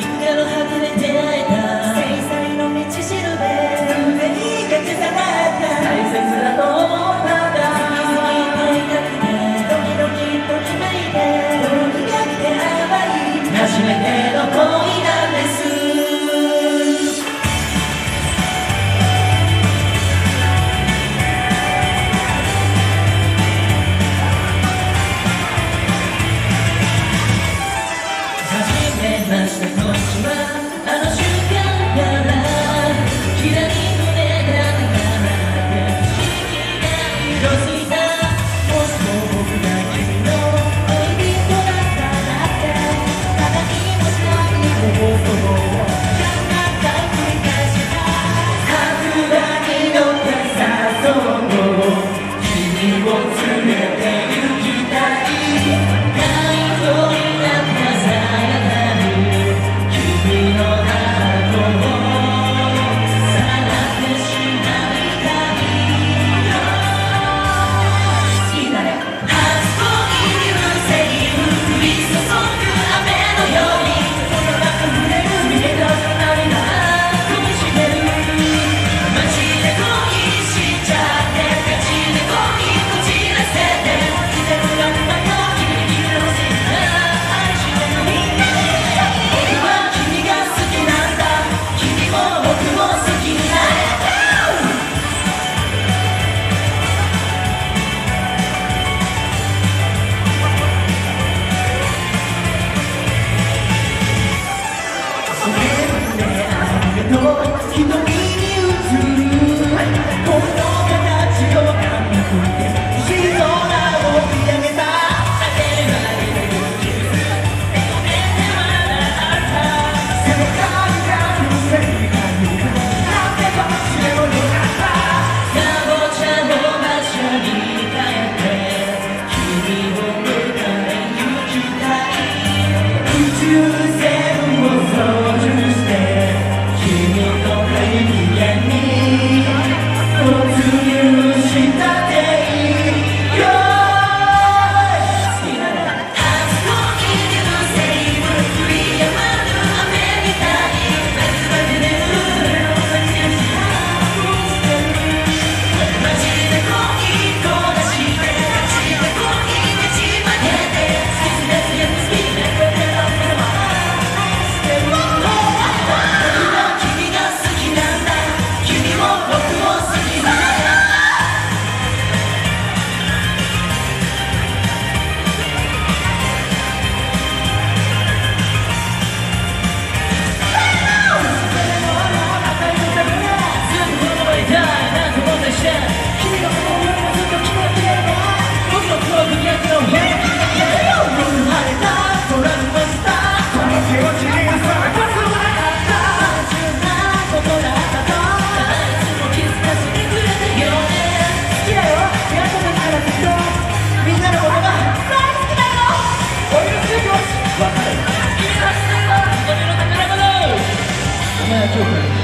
you know how can I dance? 就